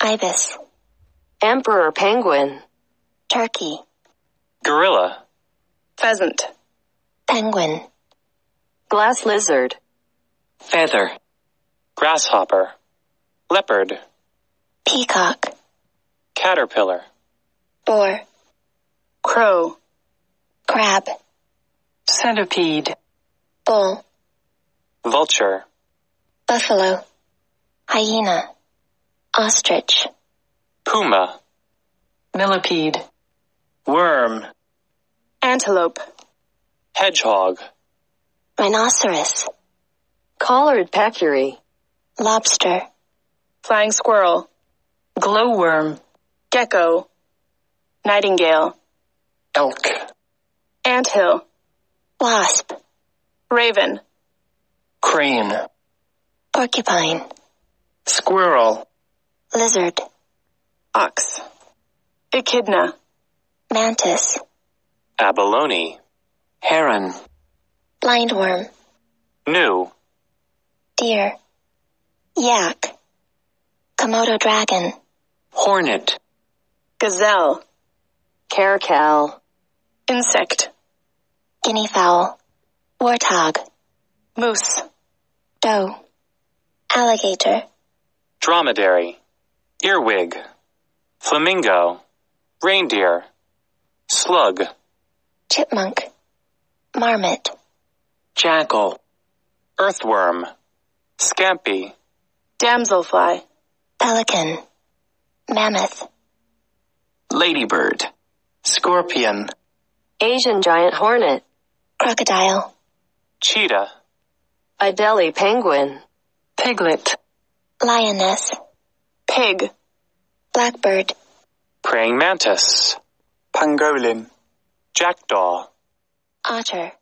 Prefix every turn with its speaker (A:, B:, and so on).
A: ibis,
B: Emperor penguin.
A: turkey,
C: gorilla,
D: pheasant,
A: penguin,
B: Glass lizard.
E: feather,
C: grasshopper, leopard,
A: peacock,
C: caterpillar,
A: boar,
D: crow,
A: crab,
E: centipede,
A: bull,
C: vulture,
A: buffalo, hyena, ostrich,
C: puma,
E: millipede,
C: worm,
D: antelope,
C: hedgehog,
A: rhinoceros,
B: Collared peccary.
A: lobster,
D: flying squirrel,
E: glowworm,
D: gecko, nightingale,
E: elk,
D: anthill,
A: wasp,
D: raven,
E: crane,
A: porcupine,
E: squirrel,
A: lizard,
D: ox, echidna,
A: mantis,
C: abalone,
E: heron,
A: blindworm,
C: gnu,
A: deer, yak, Komodo dragon,
E: hornet,
D: gazelle,
B: Caracal.
D: insect,
A: guinea fowl, warthog,
D: moose,
A: doe, alligator,
C: dromedary, earwig, flamingo, reindeer, slug,
A: chipmunk, marmot,
E: jackal,
C: earthworm, scampi,
D: damselfly,
A: pelican, mammoth,
E: ladybird, scorpion,
B: Asian giant hornet.
A: crocodile,
C: cheetah,
B: Adelie penguin.
E: piglet,
A: lioness,
D: pig,
A: blackbird,
C: praying mantis,
E: pangolin,
C: jackdaw,
A: otter,